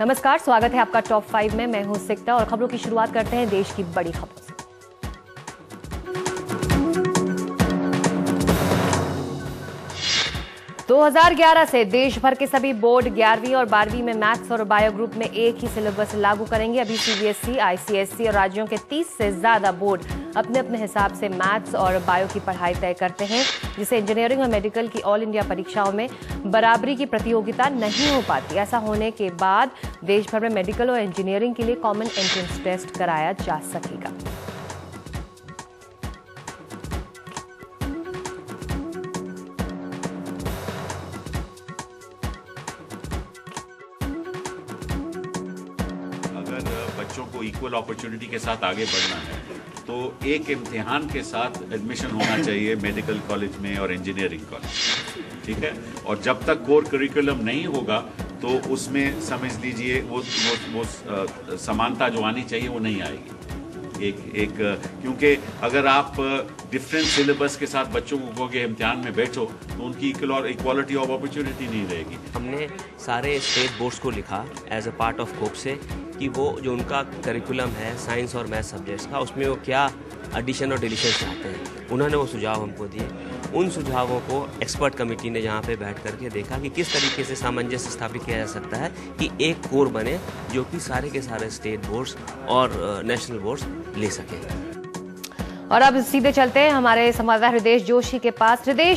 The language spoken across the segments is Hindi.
नमस्कार, स्वागत है आपका टॉप फाइव में। मैं हूँ सिक्ता और खबरों की शुरुआत करते हैं देश की बड़ी खबरों 2011 से देश भर के सभी बोर्ड 11वीं और 12वीं में मैथ्स और बायो ग्रुप में एक ही सिलेबस लागू करेंगे। अभी सीबीएसई, आईसीएसई और राज्यों के 30 से ज़्यादा बोर्ड अपने अपने हिसाब से मैथ्स और बायो की पढ़ाई तय करते हैं जिसे इंजीनियरिंग और मेडिकल की ऑल इंडिया परीक्षाओं में बराबरी की प्रतियोगिता नहीं हो पाती। ऐसा होने के बाद देश भर में मेडिकल और इंजीनियरिंग के लिए कॉमन एंट्रेंस टेस्ट कराया जा सकेगा। बच्चों को इक्वल अपॉर्चुनिटी के साथ आगे बढ़ना है। तो एक इम्तिहान के साथ एडमिशन होना चाहिए मेडिकल कॉलेज में और इंजीनियरिंग कॉलेज ठीक है? और जब तक कोर करिकुलम नहीं होगा तो उसमें समझ लीजिए वो वो, वो समानता जो आनी चाहिए वो नहीं आएगी। एक एक क्योंकि अगर आप डिफरेंट सिलेबस के साथ बच्चों को कहोगे इम्तिहान में बैठो तो उनकी इक्वालिटी ऑफ़ अपॉर्चुनिटी नहीं रहेगी। हमने सारे स्टेट बोर्ड्स को लिखा as a part of cope से कि वो जो उनका करिकुलम है साइंस और मैथ सब्जेक्ट्स का, उसमें वो क्या एडिशन और डिलीशन चाहते हैं? उन्होंने वो सुझाव हमको दिए। उन सुझावों को एक्सपर्ट कमेटी ने यहाँ पे बैठ करके देखा कि किस तरीके से सामंजस्य स्थापित किया जा सकता है कि एक कोर बने जो कि सारे के सारे स्टेट बोर्ड्स और नेशनल बोर्ड्स ले सके। और अब सीधे चलते हैं हमारे संवाददाता हृदय जोशी के पास। हृदय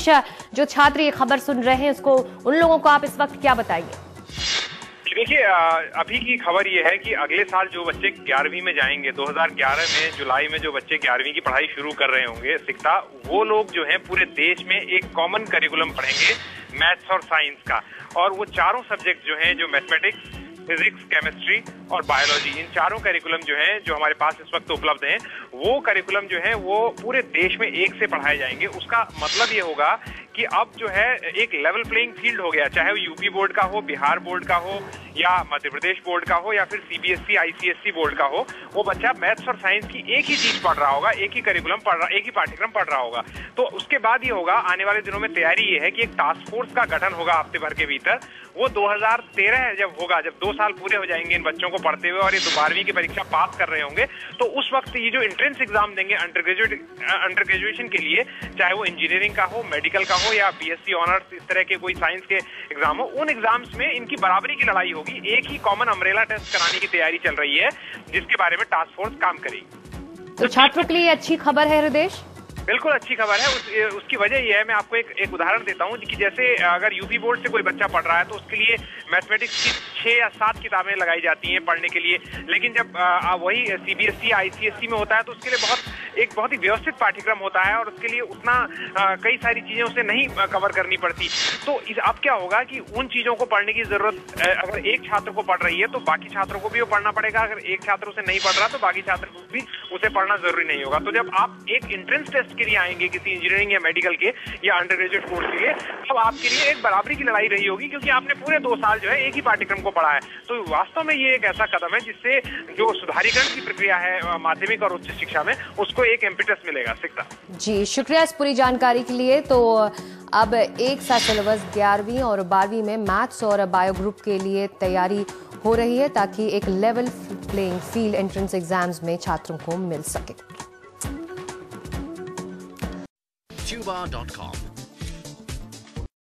जो छात्र ये खबर सुन रहे हैं, उसको, उन लोगों को आप इस वक्त क्या बताइए? देखिए अभी की खबर ये है कि अगले साल जो बच्चे ग्यारहवीं में जाएँगे 2011 में, जुलाई में जो बच्चे ग्यारहवीं की पढ़ाई शुरू कर रहे होंगे सिक्ता वो लोग जो है पूरे देश में एक कॉमन करिकुलम पढ़ेंगे मैथ्स और साइंस का। और वो चारों सब्जेक्ट जो हैं, जो मैथमेटिक्स फिजिक्स केमिस्ट्री और बायोलॉजी इन चारों करिकुलम जो है, जो हमारे पास इस वक्त उपलब्ध हैं, वो करिकुलम जो है, वो पूरे देश में एक से पढ़ाए जाएँगे। उसका मतलब ये होगा कि अब जो है, एक लेवल प्लेइंग फ़ील्ड हो गया, चाहे वो यूपी बोर्ड का हो, बिहार बोर्ड का हो, या मध्य प्रदेश बोर्ड का हो, या फिर सीबीएसई आईसीएसई बोर्ड का हो, वो बच्चा मैथ्स और साइंस की एक ही चीज़ पढ़ रहा होगा, एक ही करिकुलम पढ़ रहा, एक ही पाठ्यक्रम पढ़ रहा होगा। तो उसके बाद ये होगा, आने वाले दिनों में तैयारी ये है कि एक टास्क फोर्स का गठन होगा हफ़्ते भर के भीतर। वो 2013 जब होगा, जब दो साल पूरे हो जाएँगे इन बच्चों को पढ़ते हुए और ये दो बारहवीं की परीक्षा पास कर रहे होंगे तो उस वक्त ये जो एंट्रेंस एग्ज़ाम देंगे अंडर ग्रेजुएट अंडर ग्रेजुएशन के लिए, चाहे वो इंजीनियरिंग का हो मेडिकल का हो या बीएससी ऑनर्स इस तरह के कोई साइंस के एग्ज़ाम हो, उन एग्ज़ाम्स में इनकी बराबरी की लड़ाई होगी। एक ही कॉमन अम्ब्रेला टेस्ट कराने की तैयारी चल रही है, जिसके बारे में टास्क फोर्स काम करेगी। तो छात्रों के लिए अच्छी खबर है हृदय बिल्कुल अच्छी खबर है। उस, उसकी वजह यह है मैं आपको एक एक उदाहरण देता हूँ कि जैसे अगर यूपी बोर्ड से कोई बच्चा पढ़ रहा है तो उसके लिए मैथमेटिक्स की छह या सात किताबें लगाई जाती हैं पढ़ने के लिए। लेकिन जब आ, वही सीबीएसई आईसीएसई में होता है तो उसके लिए बहुत एक बहुत ही व्यवस्थित पाठ्यक्रम होता है और उसके लिए उतना आ, कई सारी चीज़ें उसे नहीं कवर करनी पड़ती। तो इस अब क्या होगा कि उन चीज़ों को पढ़ने की ज़रूरत अगर एक छात्र को पढ़ रही है तो बाकी छात्रों को भी वो पढ़ना पड़ेगा। अगर एक छात्र उसे नहीं पढ़ रहा तो बाकी छात्र को भी उसे पढ़ना ज़रूरी नहीं होगा। तो जब आप एक एंट्रेंस टेस्ट के लिए आएँगे किसी इंजीनियरिंग या मेडिकल के या अंडर ग्रेजुएट कोर्स के लिए, तब आपके लिए एक बराबरी की लड़ाई रही होगी क्योंकि आपने पूरे दो साल जो है एक ही पाठ्यक्रम को पढ़ा है। तो वास्तव में ये एक ऐसा कदम है जिससे जो सुधारीकरण की प्रक्रिया है माध्यमिक और उच्च शिक्षा में, उसको एक एम्पिटस मिलेगा सिक्ता जी, शुक्रिया इस पूरी जानकारी के लिए। तो अब एक साथ सिलेबस ग्यारहवीं और बारहवीं में मैथ्स और बायो ग्रुप के लिए तैयारी हो रही है ताकि एक level playing field entrance exams में छात्रों को मिल सके। tubar.com.